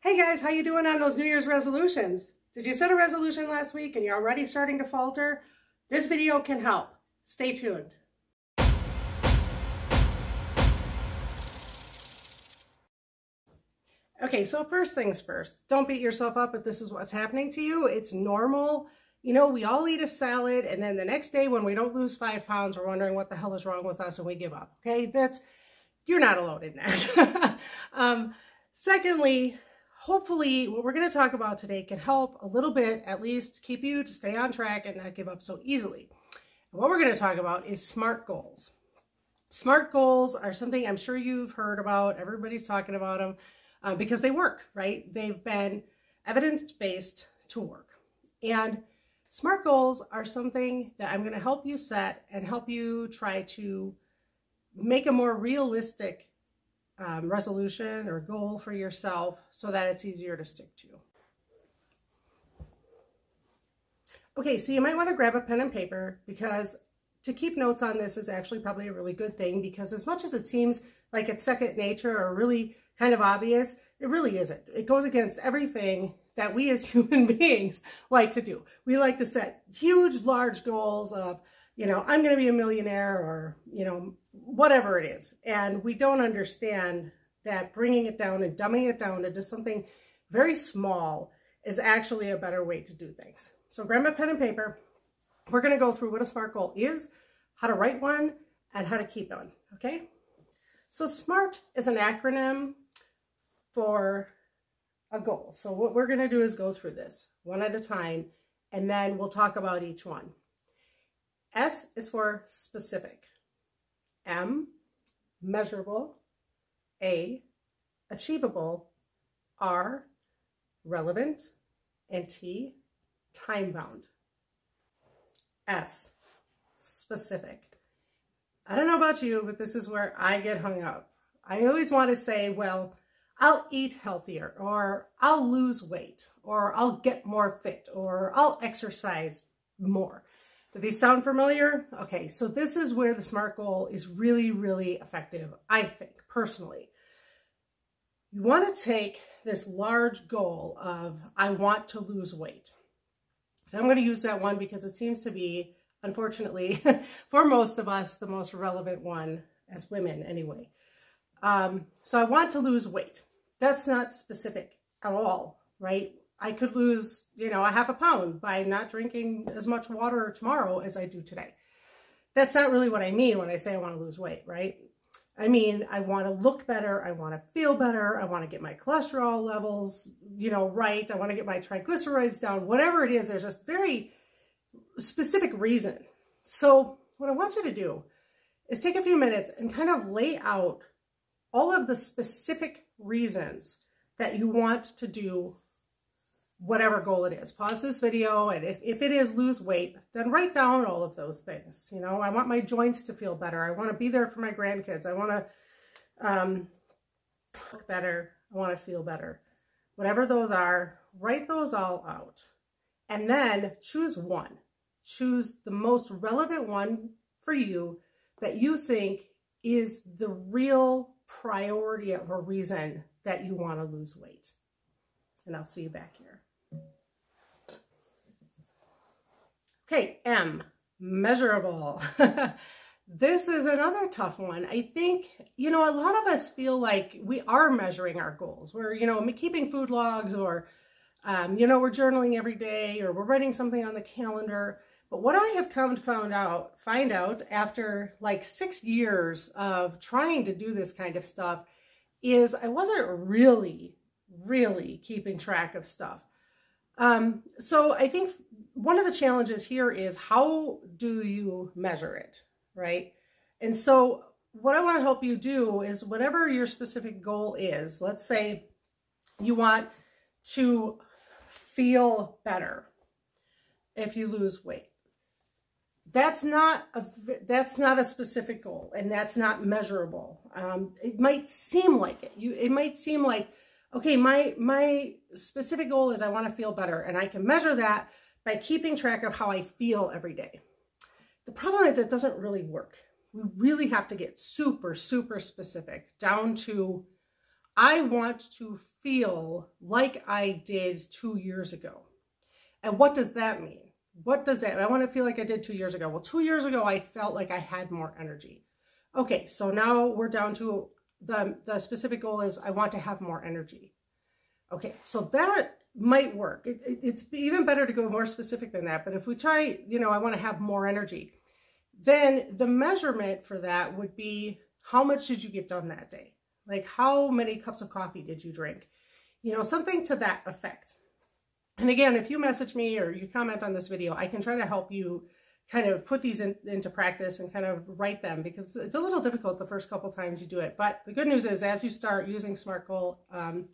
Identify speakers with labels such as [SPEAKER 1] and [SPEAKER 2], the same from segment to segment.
[SPEAKER 1] Hey guys, how you doing on those New Year's resolutions? Did you set a resolution last week and you're already starting to falter? This video can help. Stay tuned. Okay, so first things first, don't beat yourself up if this is what's happening to you. It's normal. You know, we all eat a salad and then the next day when we don't lose five pounds, we're wondering what the hell is wrong with us and we give up. Okay, that's, you're not alone in that. um, secondly, hopefully what we're going to talk about today can help a little bit, at least keep you to stay on track and not give up so easily. What we're going to talk about is SMART goals. SMART goals are something I'm sure you've heard about. Everybody's talking about them uh, because they work, right? They've been evidence-based to work. And SMART goals are something that I'm going to help you set and help you try to make a more realistic um, resolution or goal for yourself so that it's easier to stick to. Okay, so you might want to grab a pen and paper because to keep notes on this is actually probably a really good thing because as much as it seems like it's second nature or really kind of obvious, it really isn't. It goes against everything that we as human beings like to do. We like to set huge, large goals of, you know, I'm going to be a millionaire or, you know, whatever it is. And we don't understand that bringing it down and dumbing it down into something very small is actually a better way to do things. So grab a pen and paper. We're going to go through what a SMART goal is, how to write one, and how to keep one, okay? So SMART is an acronym for a goal. So what we're going to do is go through this one at a time, and then we'll talk about each one. S is for specific. M, measurable. A, achievable. R, relevant. And T, time-bound. S, specific. I don't know about you, but this is where I get hung up. I always want to say, well, I'll eat healthier, or I'll lose weight, or I'll get more fit, or I'll exercise more. Do these sound familiar? Okay, so this is where the SMART goal is really, really effective, I think, personally. You want to take this large goal of, I want to lose weight. And I'm going to use that one because it seems to be, unfortunately, for most of us, the most relevant one as women anyway. Um, so I want to lose weight. That's not specific at all, right? I could lose, you know, a half a pound by not drinking as much water tomorrow as I do today. That's not really what I mean when I say I want to lose weight, right? I mean, I want to look better. I want to feel better. I want to get my cholesterol levels, you know, right. I want to get my triglycerides down, whatever it is. There's a very specific reason. So what I want you to do is take a few minutes and kind of lay out all of the specific reasons that you want to do whatever goal it is. Pause this video, and if, if it is lose weight, then write down all of those things. You know, I want my joints to feel better. I want to be there for my grandkids. I want to um, look better. I want to feel better. Whatever those are, write those all out. And then choose one. Choose the most relevant one for you that you think is the real priority of a reason that you want to lose weight. And I'll see you back here. Okay, M, measurable. this is another tough one. I think, you know, a lot of us feel like we are measuring our goals. We're, you know, keeping food logs or, um, you know, we're journaling every day or we're writing something on the calendar. But what I have come to find out, find out after like six years of trying to do this kind of stuff is I wasn't really, really keeping track of stuff. Um, so I think one of the challenges here is how do you measure it, right? And so what I want to help you do is whatever your specific goal is, let's say you want to feel better if you lose weight. That's not a that's not a specific goal and that's not measurable. Um, it might seem like it. You it might seem like okay my my specific goal is i want to feel better and i can measure that by keeping track of how i feel every day the problem is it doesn't really work we really have to get super super specific down to i want to feel like I did two years ago. And what does that mean? What does that, I want to feel like I did two years ago. Well, two years ago, I felt like I had more energy. Okay, so now we're down to the, the specific goal is I want to have more energy. Okay, so that might work. It, it, it's even better to go more specific than that. But if we try, you know, I want to have more energy, then the measurement for that would be how much did you get done that day? Like how many cups of coffee did you drink? You know, something to that effect. And again, if you message me or you comment on this video, I can try to help you kind of put these in, into practice and kind of write them because it's a little difficult the first couple times you do it. But the good news is as you start using SMART Goal um,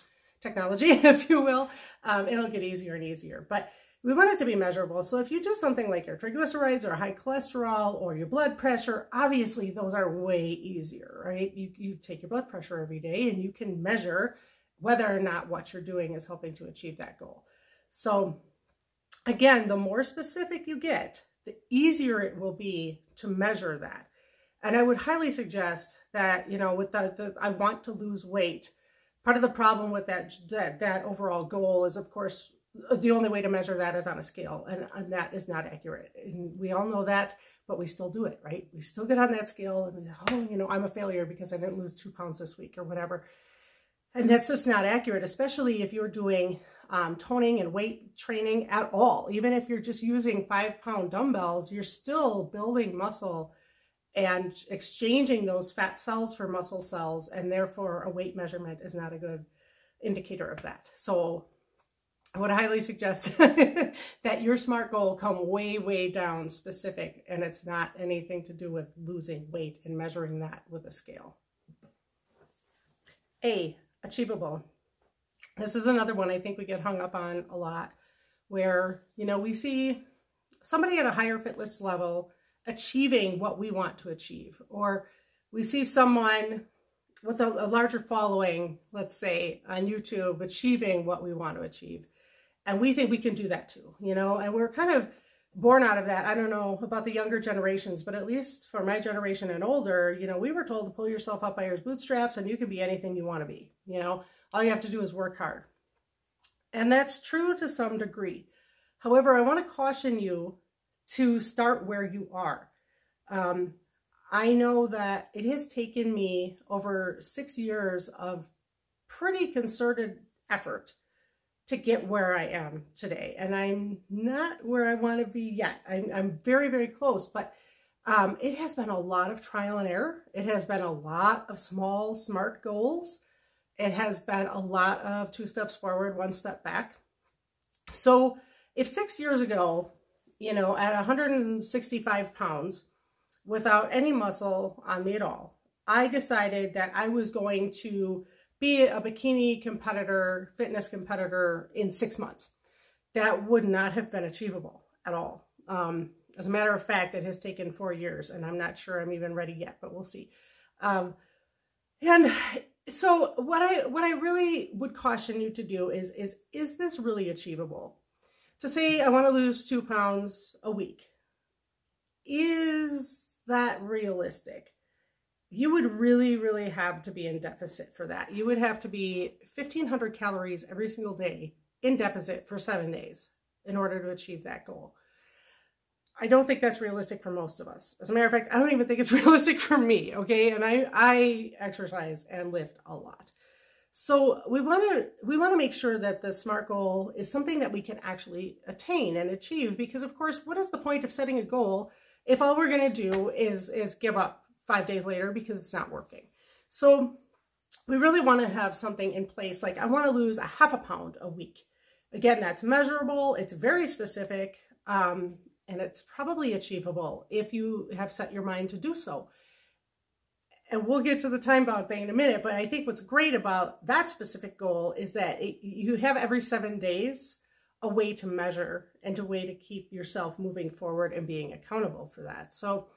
[SPEAKER 1] technology, if you will, um, it'll get easier and easier. But we want it to be measurable. So if you do something like your triglycerides or high cholesterol or your blood pressure, obviously those are way easier, right? You, you take your blood pressure every day and you can measure whether or not what you're doing is helping to achieve that goal. So again, the more specific you get, the easier it will be to measure that. And I would highly suggest that, you know, with the, the I want to lose weight, part of the problem with that, that, that overall goal is, of course, the only way to measure that is on a scale, and, and that is not accurate. And we all know that, but we still do it, right? We still get on that scale and, oh, you know, I'm a failure because I didn't lose two pounds this week or whatever. And that's just not accurate, especially if you're doing um, toning and weight training at all. Even if you're just using five pound dumbbells, you're still building muscle and exchanging those fat cells for muscle cells. And therefore a weight measurement is not a good indicator of that. So I would highly suggest that your SMART goal come way, way down specific and it's not anything to do with losing weight and measuring that with a scale. A, achievable. This is another one I think we get hung up on a lot where, you know, we see somebody at a higher fitness level achieving what we want to achieve, or we see someone with a, a larger following, let's say on YouTube, achieving what we want to achieve. And we think we can do that too, you know, and we're kind of born out of that. I don't know about the younger generations, but at least for my generation and older, you know, we were told to pull yourself up by your bootstraps and you can be anything you want to be, you know. All you have to do is work hard. And that's true to some degree. However, I want to caution you to start where you are. Um, I know that it has taken me over six years of pretty concerted effort to get where I am today. And I'm not where I want to be yet. I'm, I'm very, very close, but um, it has been a lot of trial and error. It has been a lot of small, smart goals. It has been a lot of two steps forward, one step back. So if six years ago, you know, at 165 pounds, without any muscle on me at all, I decided that I was going to be a bikini competitor, fitness competitor in six months. That would not have been achievable at all. Um, as a matter of fact, it has taken four years and I'm not sure I'm even ready yet, but we'll see. Um, and so what I what I really would caution you to do is is is this really achievable? To say I want to lose two pounds a week, is that realistic? You would really, really have to be in deficit for that. You would have to be 1,500 calories every single day in deficit for seven days in order to achieve that goal. I don't think that's realistic for most of us. As a matter of fact, I don't even think it's realistic for me, okay? And I, I exercise and lift a lot. So we want to we want to make sure that the SMART goal is something that we can actually attain and achieve because of course, what is the point of setting a goal if all we're going to do is is give up 5 days later because it's not working. So we really want to have something in place like I want to lose a half a pound a week. Again, that's measurable, it's very specific. Um, and it's probably achievable if you have set your mind to do so. And we'll get to the time bound thing in a minute, but I think what's great about that specific goal is that it, you have every seven days a way to measure and a way to keep yourself moving forward and being accountable for that. So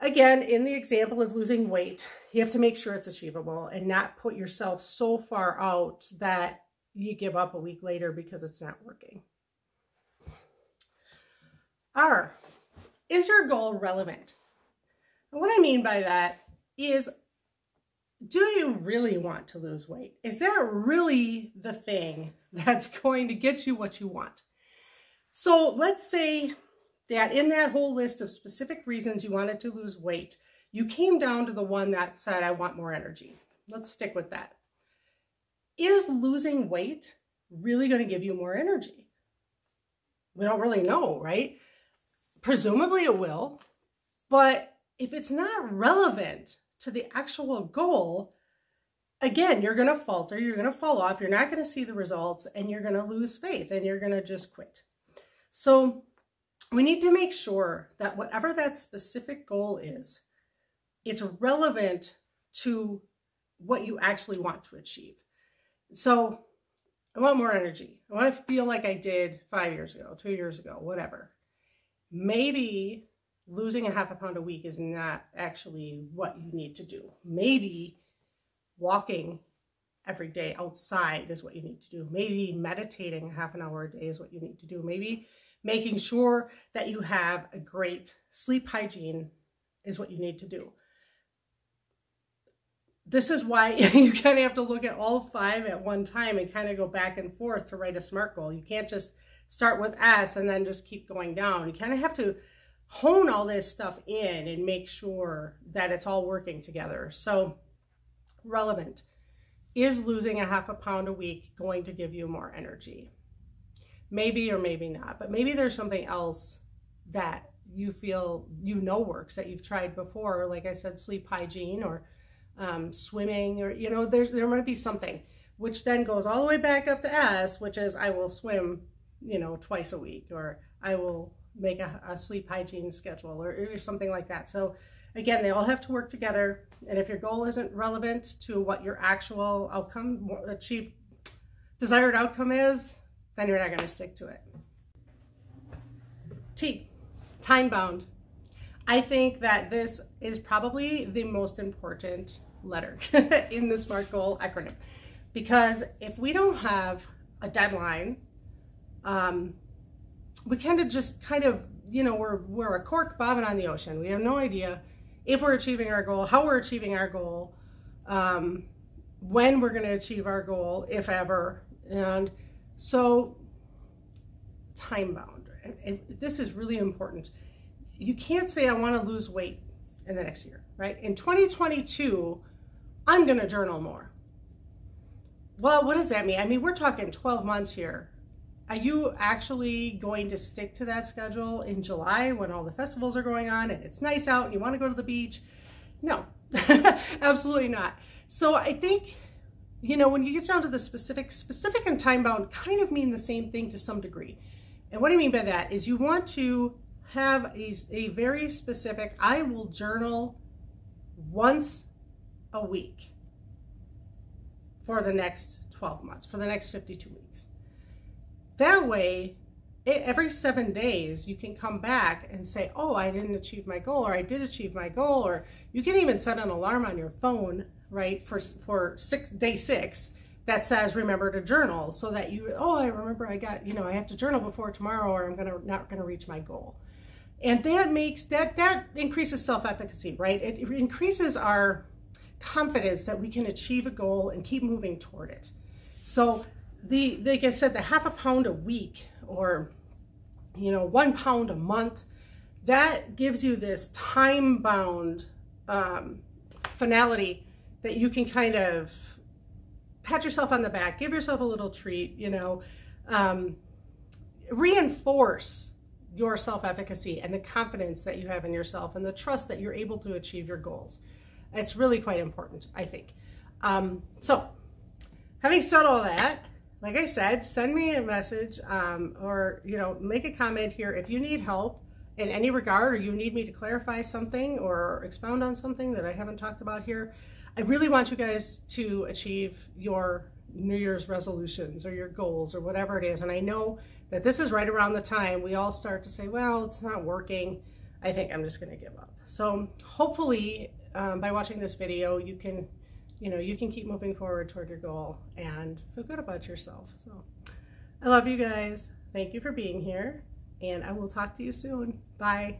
[SPEAKER 1] again, in the example of losing weight, you have to make sure it's achievable and not put yourself so far out that you give up a week later because it's not working. R, is your goal relevant? And what I mean by that is do you really want to lose weight? Is that really the thing that's going to get you what you want? So let's say that in that whole list of specific reasons you wanted to lose weight, you came down to the one that said, I want more energy. Let's stick with that. Is losing weight really going to give you more energy? We don't really know, right? Presumably it will, but if it's not relevant to the actual goal, again, you're going to falter, you're going to fall off, you're not going to see the results, and you're going to lose faith and you're going to just quit. So we need to make sure that whatever that specific goal is, it's relevant to what you actually want to achieve. So I want more energy. I want to feel like I did five years ago, two years ago, whatever. Maybe losing a half a pound a week is not actually what you need to do. Maybe walking every day outside is what you need to do. Maybe meditating half an hour a day is what you need to do. Maybe making sure that you have a great sleep hygiene is what you need to do. This is why you kind of have to look at all five at one time and kind of go back and forth to write a SMART goal. You can't just start with S and then just keep going down. You kind of have to hone all this stuff in and make sure that it's all working together. So relevant. Is losing a half a pound a week going to give you more energy? Maybe or maybe not, but maybe there's something else that you feel you know works that you've tried before, like I said, sleep hygiene or um, swimming, or you know, there's there might be something which then goes all the way back up to S, which is I will swim, you know, twice a week, or I will make a, a sleep hygiene schedule, or, or something like that. So again, they all have to work together. And if your goal isn't relevant to what your actual outcome, achieve desired outcome is, then you're not going to stick to it. T, time bound. I think that this is probably the most important letter in the SMART goal acronym because if we don't have a deadline, um, we kind of just kind of, you know, we're, we're a cork bobbing on the ocean. We have no idea if we're achieving our goal, how we're achieving our goal, um, when we're going to achieve our goal, if ever. And so, time bound. And, and this is really important. You can't say, I want to lose weight in the next year, right? In 2022, I'm going to journal more. Well, what does that mean? I mean, we're talking 12 months here. Are you actually going to stick to that schedule in July when all the festivals are going on and it's nice out and you want to go to the beach? No, absolutely not. So I think, you know, when you get down to the specific, specific and time bound kind of mean the same thing to some degree. And what I mean by that is you want to have a, a very specific, I will journal once a week for the next 12 months, for the next 52 weeks. That way, it, every seven days, you can come back and say, oh, I didn't achieve my goal, or I did achieve my goal, or you can even set an alarm on your phone, right, for, for six, day six that says remember to journal so that you oh i remember i got you know i have to journal before tomorrow or i'm gonna not gonna reach my goal. And that makes that that increases self-efficacy right? It, it increases our confidence that we can achieve a goal and keep moving toward it. So the like I said, the half a pound a week or you know one pound a month, that gives you this time bound um, finality that you can kind of pat yourself on the back, give yourself a little treat, you know, um, reinforce your self-efficacy and the confidence that you have in yourself and the trust that you're able to achieve your goals. It's really quite important, I think. Um, so, having said all that, like I said, send me a message um, or, you know, make a comment here. If you need help in any regard or you need me to clarify something or expound on something that I haven't talked about here, I really want you guys to achieve your New Year's resolutions or your goals or whatever it is. And I know that this is right around the time we all start to say, well, it's not working. I think I'm just going to give up. So hopefully um, by watching this video, you can you know, you can keep moving forward toward your goal and feel good about yourself. So I love you guys. Thank you for being here and I will talk to you soon. Bye.